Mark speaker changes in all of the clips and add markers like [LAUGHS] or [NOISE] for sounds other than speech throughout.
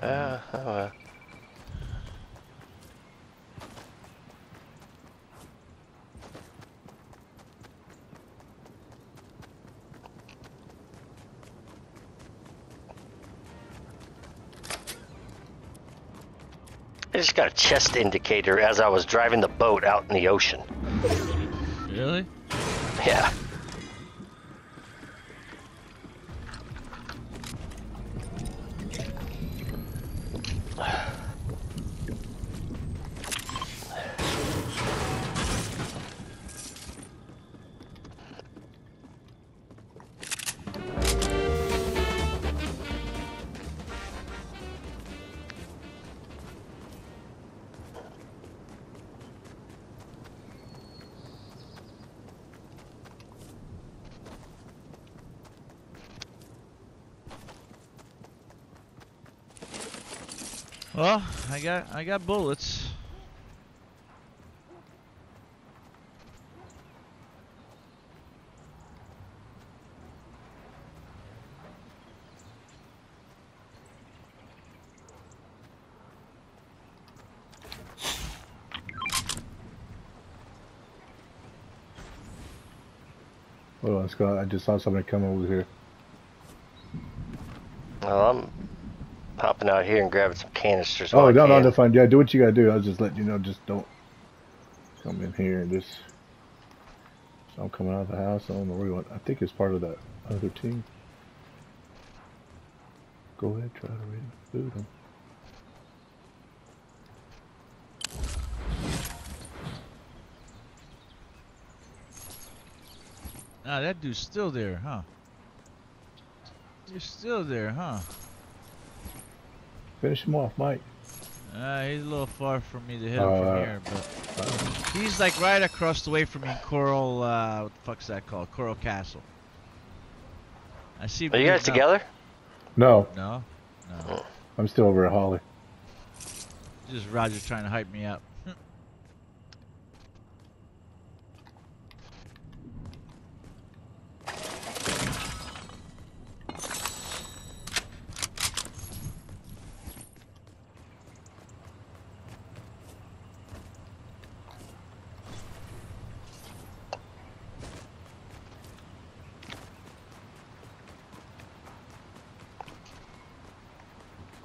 Speaker 1: Uh, oh, uh. I just got a chest indicator as I was driving the boat out in the ocean.
Speaker 2: Really?
Speaker 1: Yeah.
Speaker 2: Well, I got I got bullets.
Speaker 3: Hold on, Scott. I just saw somebody come over here.
Speaker 1: Well, I'm out here and grabbing some canisters.
Speaker 3: Oh,
Speaker 1: while I
Speaker 3: no, no,
Speaker 1: can.
Speaker 3: that's fine. Yeah, do what you gotta do. I was just letting you know. Just don't come in here and just. So I'm coming out of the house. I don't know where you want. I think it's part of that other team. Go ahead, try to reboot them.
Speaker 2: Ah, that dude's still there, huh? You're still there, huh?
Speaker 3: Finish him off, Mike.
Speaker 2: Uh, he's a little far from me to hit him from
Speaker 3: Uh,
Speaker 2: here, but he's like right across the way from me Coral. Uh, what the fuck's that called? Coral Castle. I see. him
Speaker 1: Are you guys
Speaker 2: up-
Speaker 1: together?
Speaker 3: No,
Speaker 2: No, no.
Speaker 3: I'm still over at Holly.
Speaker 2: Just Roger trying to hype me up.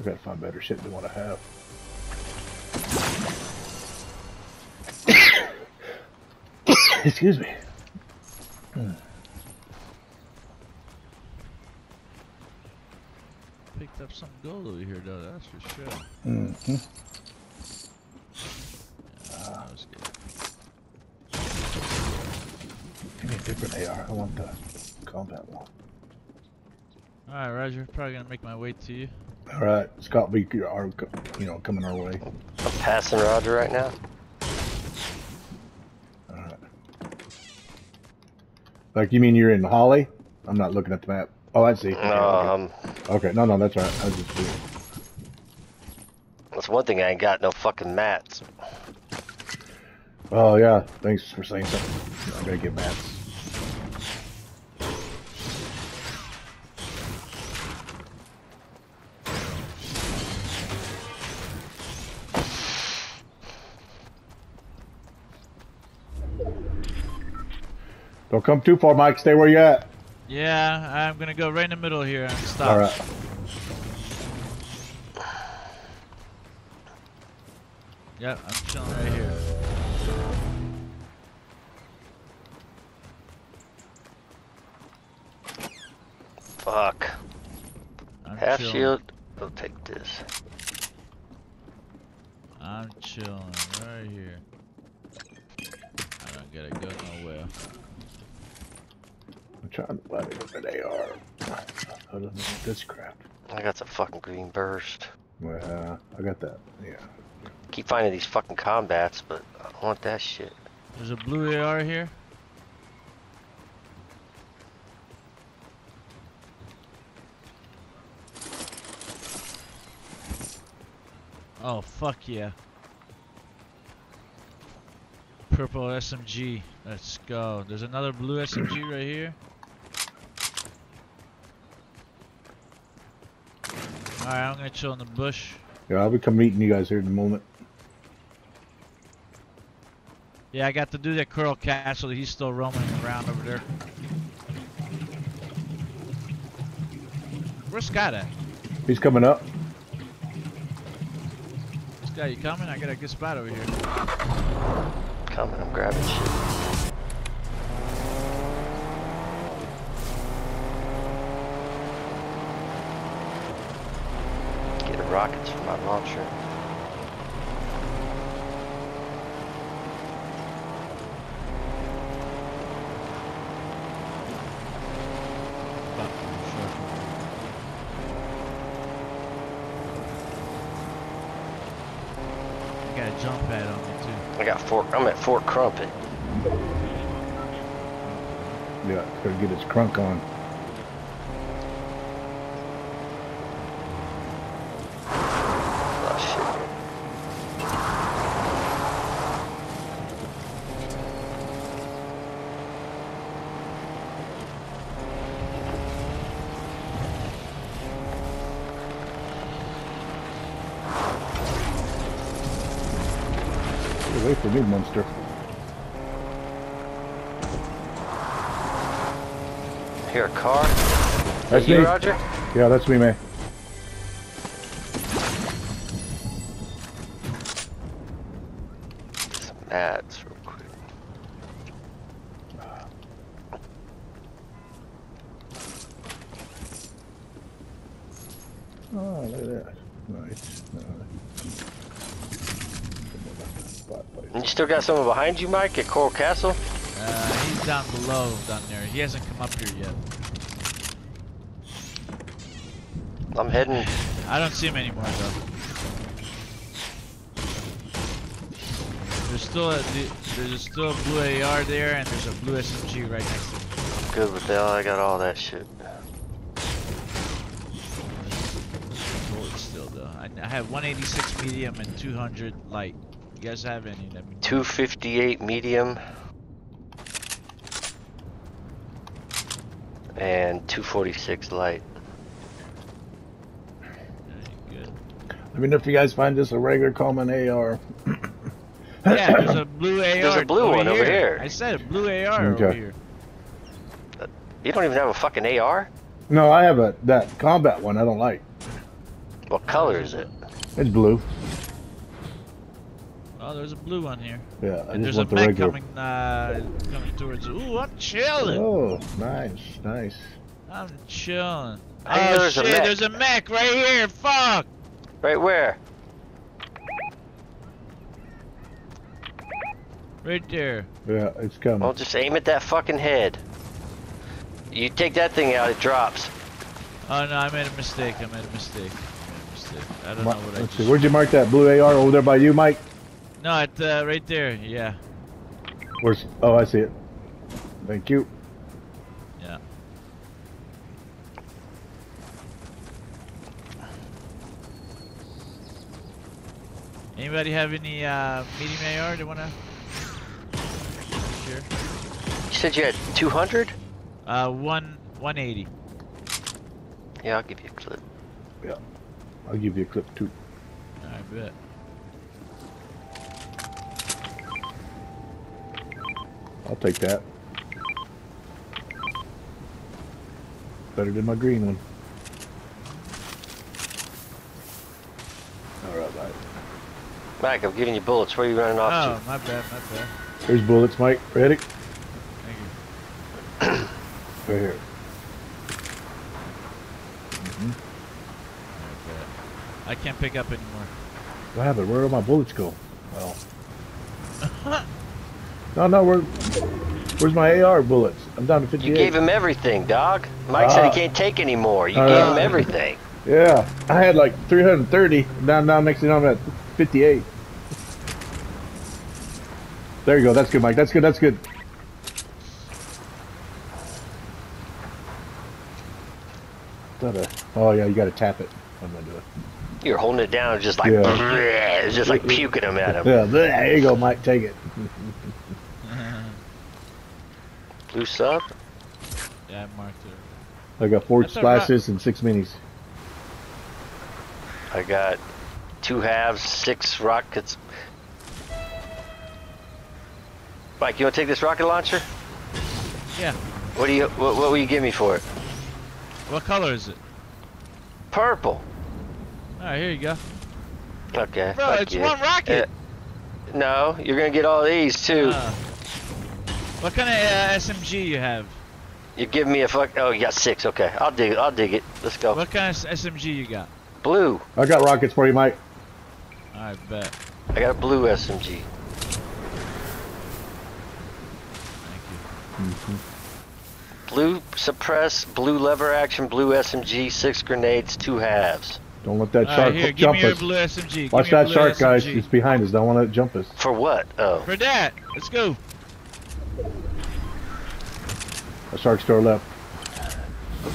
Speaker 3: I gotta find better shit than what I have. [COUGHS] Excuse me.
Speaker 2: Picked up some gold over here, though. That's for sure.
Speaker 3: Mm-hmm.
Speaker 2: Yeah, that was good.
Speaker 3: Give me a different AR. I want the combat one.
Speaker 2: All right, Roger. Probably gonna make my way to you.
Speaker 3: All right, Scott, be are you know coming our way.
Speaker 1: I'm passing Roger right now.
Speaker 3: All right. Like you mean you're in Holly? I'm not looking at the map. Oh, I see. Okay,
Speaker 1: Um,
Speaker 3: okay. okay. no, no, that's right. I was just doing.
Speaker 1: that's one thing I ain't got no fucking mats.
Speaker 3: Oh yeah, thanks for saying something. I gotta get mats. Don't come too far, Mike. Stay where you at.
Speaker 2: Yeah, I'm gonna go right in the middle here and stop.
Speaker 3: All right.
Speaker 2: Yep, I'm chilling right here.
Speaker 1: Fuck.
Speaker 2: I'm
Speaker 1: Half
Speaker 2: chilling.
Speaker 1: shield. I'll take this.
Speaker 2: I'm chilling right here. I don't gotta go nowhere.
Speaker 3: I'm trying to find a different AR. Other than this crap.
Speaker 1: I got some fucking green burst.
Speaker 3: Well, I got that. Yeah.
Speaker 1: Keep finding these fucking combats, but I don't want that shit.
Speaker 2: There's a blue AR here. Oh, fuck yeah. Purple SMG. Let's go. There's another blue SMG right here. Alright, I'm gonna chill in the bush.
Speaker 3: Yeah, I'll be come meeting you guys here in a moment.
Speaker 2: Yeah, I got to do that Coral Castle. He's still roaming around over there. Where's Scott at?
Speaker 3: He's coming up.
Speaker 2: Scott, you coming? I got a good spot over here.
Speaker 1: Coming, I'm grabbing shit. Get rockets for my launcher.
Speaker 2: I got a jump pad on me too.
Speaker 1: I got Fort. I'm at Fort Crumpet.
Speaker 3: Yeah, gotta get his crunk on.
Speaker 1: Oh shit.
Speaker 3: From me, monster.
Speaker 1: Here, a car.
Speaker 3: That's
Speaker 1: you,
Speaker 3: me.
Speaker 1: Roger?
Speaker 3: Yeah, that's me, man.
Speaker 1: Some ads real quick.
Speaker 3: Oh, look at that. Nice. nice.
Speaker 1: And you still got someone behind you, Mike, at Coral Castle?
Speaker 2: Uh, he's down below down there. He hasn't come up here yet.
Speaker 1: I'm heading.
Speaker 2: I don't see him anymore though. There's still a there's still a blue AR there, and there's a blue SMG right next to him.
Speaker 1: Good with that. I got all that shit.
Speaker 2: Bullets still though. I, I have 186 medium and 200 light. You guys have any? Let me
Speaker 1: 258 medium. And 246 light.
Speaker 2: Alright, good.
Speaker 3: Let me know if you guys find this a regular common AR. [COUGHS]
Speaker 2: Yeah, there's a blue AR.
Speaker 1: There's a blue
Speaker 2: over
Speaker 1: one over here.
Speaker 2: I said a blue AR over here.
Speaker 1: You don't even have a fucking AR?
Speaker 3: No, I have a that combat one. I don't like.
Speaker 1: What color is it?
Speaker 3: It's blue.
Speaker 2: Oh, there's a blue one here.
Speaker 3: Yeah, I
Speaker 2: And
Speaker 3: just
Speaker 2: there's a
Speaker 3: want the
Speaker 2: mech
Speaker 3: regular.
Speaker 2: coming, uh, coming towards. Ooh, I'm chilling.
Speaker 3: Oh, nice, nice.
Speaker 2: I'm chilling.
Speaker 1: I know
Speaker 2: oh
Speaker 1: there's a
Speaker 2: shit,
Speaker 1: mech.
Speaker 2: there's a mech right here. Fuck.
Speaker 1: Right where?
Speaker 2: Right there.
Speaker 3: Yeah, it's coming.
Speaker 1: Well, just aim at that fucking head. You take that thing out, it drops.
Speaker 2: Oh no, I made a mistake. I made a mistake. I made a mistake. I don't
Speaker 3: Ma-
Speaker 2: know what I
Speaker 3: Let's see.
Speaker 2: just.
Speaker 3: Where'd you mark that blue AR over there by you, Mike?
Speaker 2: No, it uh, right there. Yeah,
Speaker 3: Where's? Oh, I see it. Thank you.
Speaker 2: yeah. Anybody have any uh, medium AR they wanna? Sure.
Speaker 1: You said you had 200?
Speaker 2: Uh, one 180.
Speaker 1: Yeah, I'll give you a clip.
Speaker 3: Yeah, I'll give you a clip too.
Speaker 2: I bet.
Speaker 3: I'll take that. Better than my green one. All right, Mike.
Speaker 1: Mike, I'm giving you bullets. Where are you running off to?
Speaker 2: Oh, my bad, my bad.
Speaker 3: Here's bullets, Mike. Ready?
Speaker 2: Thank you.
Speaker 3: Right here. Mm-hmm. Mm-hmm.
Speaker 2: I bet. I can't pick up anymore.
Speaker 3: What happened? Where did my bullets go? No, no. Where? Where's my AR bullets? I'm down to
Speaker 1: to?
Speaker 3: 58.
Speaker 1: You gave him everything, dog. Mike said
Speaker 3: Ah.
Speaker 1: he can't take anymore. You
Speaker 3: Uh,
Speaker 1: gave him everything.
Speaker 3: Yeah, I had like 330. Down, down. Next thing I'm at 58. There you go. That's good, Mike. That's good. That's good. A- Oh yeah, you gotta tap it. I'm gonna do it.
Speaker 1: You're holding it down, just like
Speaker 3: Yeah.
Speaker 1: it's [LAUGHS] just like puking him at him.
Speaker 3: Yeah, there you go, Mike. Take it. [LAUGHS]
Speaker 1: Blue up?
Speaker 2: yeah, I marked it.
Speaker 3: I got four
Speaker 2: That's all right.
Speaker 3: splashes and six minis.
Speaker 1: I got two halves, six rockets. Mike, you want to take this rocket launcher?
Speaker 2: Yeah.
Speaker 1: What do you? What, what will you give me for it?
Speaker 2: What color is it?
Speaker 1: Purple.
Speaker 2: Alright, here you go.
Speaker 1: Okay.
Speaker 2: Bro, it's
Speaker 1: you.
Speaker 2: one rocket.
Speaker 1: Uh, no, you're gonna get all these too.
Speaker 2: Uh, what kind of uh, SMG you have?
Speaker 1: you give me a fuck. Oh, you got six. Okay, I'll dig it. I'll dig it. Let's go.
Speaker 2: What kind of SMG you got?
Speaker 1: Blue.
Speaker 3: I got rockets for you, Mike.
Speaker 2: I bet.
Speaker 1: I got a blue SMG.
Speaker 2: Thank you.
Speaker 1: Blue suppress, blue lever action, blue SMG, six grenades, two halves.
Speaker 3: Don't let that
Speaker 2: Alright,
Speaker 3: shark
Speaker 2: here, give
Speaker 3: jump
Speaker 2: me your
Speaker 3: us.
Speaker 2: blue SMG. Give
Speaker 3: Watch
Speaker 2: me
Speaker 3: that
Speaker 2: blue
Speaker 3: shark, guys.
Speaker 2: SMG.
Speaker 3: It's behind us. Don't want to jump us.
Speaker 1: For what? Oh.
Speaker 2: For that, let's go.
Speaker 3: The shark's to our left.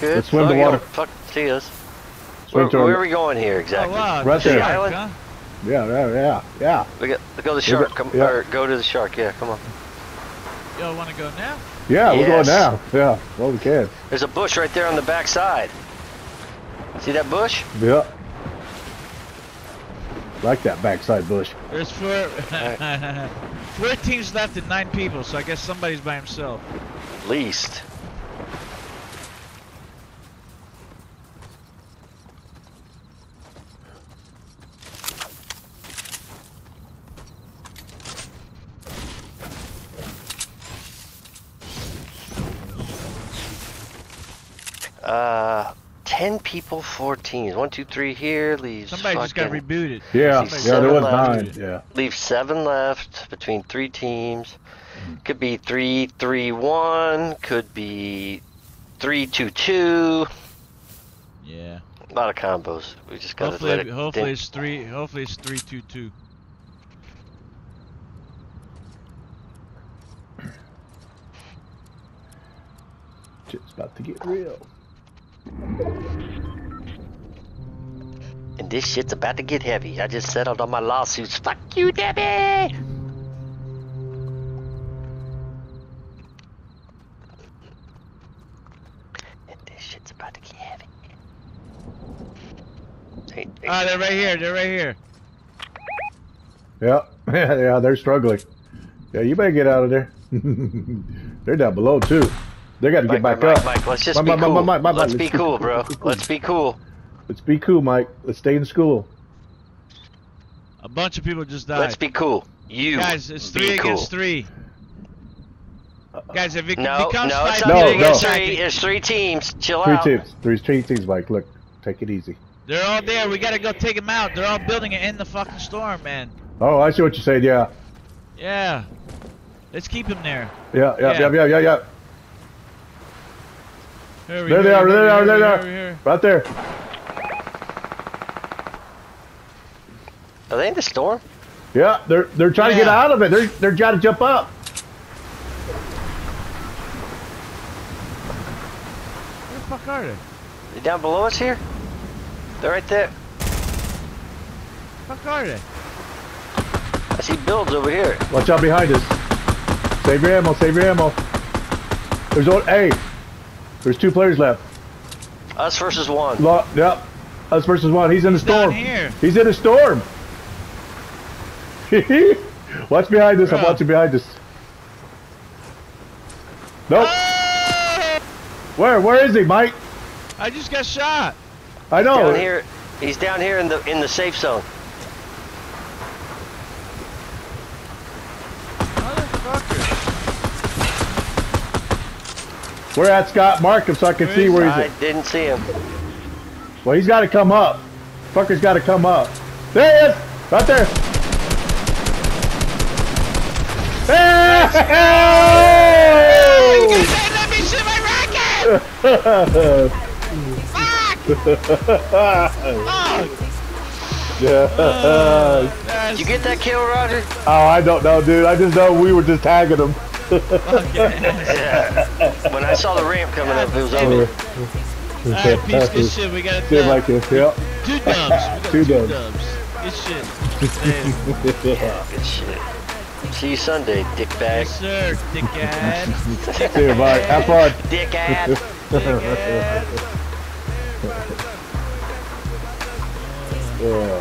Speaker 1: Good.
Speaker 3: Let's swim
Speaker 1: oh,
Speaker 3: the water.
Speaker 1: Fuck, see us.
Speaker 3: Swim
Speaker 1: Where,
Speaker 3: to
Speaker 1: where are we going here
Speaker 2: Oh,
Speaker 1: exactly?
Speaker 2: wow.
Speaker 3: Right
Speaker 2: the
Speaker 3: there.
Speaker 2: shark,
Speaker 1: Island?
Speaker 2: huh?
Speaker 3: Yeah, yeah, yeah, yeah.
Speaker 1: We got, we go to the shark. Come,
Speaker 3: yeah.
Speaker 1: or go to the shark. Yeah, come on.
Speaker 2: Y'all want to go now?
Speaker 3: Yeah, we're going now. Yeah, well, we can.
Speaker 1: There's a bush right there on the back side. See that bush?
Speaker 3: Yeah. Like that backside bush.
Speaker 2: There's four, [LAUGHS] four teams left and nine people, so I guess somebody's by himself.
Speaker 1: At least. Uh, ten people, four teams. One, two, three here leaves.
Speaker 2: Somebody just got
Speaker 1: fucking-
Speaker 2: rebooted.
Speaker 3: Yeah, yeah, there was
Speaker 1: said
Speaker 3: nine. Yeah.
Speaker 1: leaves seven left between three teams. Mm-hmm. Could be three, three, one. Could be three, two, two.
Speaker 2: Yeah.
Speaker 1: A lot of combos. We just gotta
Speaker 2: Hopefully,
Speaker 1: let it.
Speaker 2: hopefully
Speaker 1: think.
Speaker 2: it's three. Hopefully it's three two two.
Speaker 3: Shit's about to get real.
Speaker 1: And this shit's about to get heavy. I just settled on my lawsuits. Fuck you, Debbie! And this shit's about to get heavy. Hey, hey,
Speaker 2: Ah, they're right here. They're right here.
Speaker 3: Yeah, yeah, [LAUGHS] yeah. they're struggling. Yeah, you better get out of there. [LAUGHS] they're down below too. They got to get
Speaker 1: Mike,
Speaker 3: back
Speaker 1: Mike,
Speaker 3: up.
Speaker 1: Mike, let's just
Speaker 3: Mike,
Speaker 1: be
Speaker 3: Mike,
Speaker 1: cool.
Speaker 3: Mike, Mike, Mike,
Speaker 1: let's
Speaker 3: let's
Speaker 1: be
Speaker 3: be
Speaker 1: cool,
Speaker 3: cool,
Speaker 1: bro. [LAUGHS]
Speaker 3: let's be cool.
Speaker 1: Let's be cool.
Speaker 3: Let's be cool, Mike. Let's stay in school.
Speaker 2: A bunch of people just died.
Speaker 1: Let's be cool. You
Speaker 2: Guys, it's three
Speaker 1: cool.
Speaker 2: against three. Guys, if it
Speaker 1: No,
Speaker 2: becomes
Speaker 1: no, it's
Speaker 2: five
Speaker 3: No,
Speaker 1: three
Speaker 2: people,
Speaker 3: no.
Speaker 1: against three.
Speaker 2: it.
Speaker 1: There's three teams. Chill
Speaker 3: Three
Speaker 1: out.
Speaker 3: teams. Three, three teams, Mike. Look, take it easy.
Speaker 2: They're all there. We gotta go take them out. They're all building it in the fucking storm, man.
Speaker 3: Oh, I see what you're saying. Yeah,
Speaker 2: Yeah. Let's keep them there.
Speaker 3: yeah, yeah,
Speaker 2: Yeah.
Speaker 3: yeah, yeah, yeah, yeah.
Speaker 2: Hurry,
Speaker 3: There they
Speaker 2: hurry,
Speaker 3: are. There they are. There they
Speaker 2: hurry,
Speaker 3: are.
Speaker 2: hurry, hurry.
Speaker 3: Right there.
Speaker 1: They in the storm?
Speaker 3: Yeah, they're they're trying to get out of it. They're they're trying to jump up.
Speaker 2: Where the fuck are they?
Speaker 1: They down below us here? They're right there.
Speaker 2: The fuck are they?
Speaker 1: I see builds over here.
Speaker 3: Watch out behind us. Save your ammo. Save your ammo. There's one. Hey, there's two players left.
Speaker 1: Us versus one.
Speaker 3: Lo- yep. Us versus one. He's in the
Speaker 2: He's down
Speaker 3: storm.
Speaker 2: here.
Speaker 3: He's in a storm. Watch behind us. I'm
Speaker 2: Bruh.
Speaker 3: watching behind us. Nope.
Speaker 2: Oh!
Speaker 3: Where? Where is he, Mike?
Speaker 2: I just got shot.
Speaker 3: I know.
Speaker 1: Down here. He's down here in the in the safe zone.
Speaker 2: Motherfucker.
Speaker 3: Where at Scott? Mark him so I can
Speaker 2: Where
Speaker 3: see
Speaker 2: is
Speaker 3: where
Speaker 1: I
Speaker 3: he's at.
Speaker 1: didn't see him.
Speaker 3: Well, he's got to come up. Fucker's got to come up. There he is. Right there.
Speaker 2: You guys let me shoot my rocket!
Speaker 3: yeah.
Speaker 1: Did you get that kill, Roger?
Speaker 3: Oh, I don't know, dude. I just know we were just tagging him.
Speaker 1: Yeah. when I saw the ramp coming up, it was over.
Speaker 2: Alright, piece of shit. We got a
Speaker 3: like this. Yep.
Speaker 2: Two dubs.
Speaker 3: Two
Speaker 2: two,
Speaker 3: dubs.
Speaker 2: dubs. Good shit. Damn.
Speaker 1: Yeah, good shit. See you Sunday, dickbag.
Speaker 2: Yes, sir, dickhead. [LAUGHS]
Speaker 3: See you, Mike. Have fun.
Speaker 1: Dickhead.
Speaker 2: dickhead. [LAUGHS]
Speaker 3: Yeah.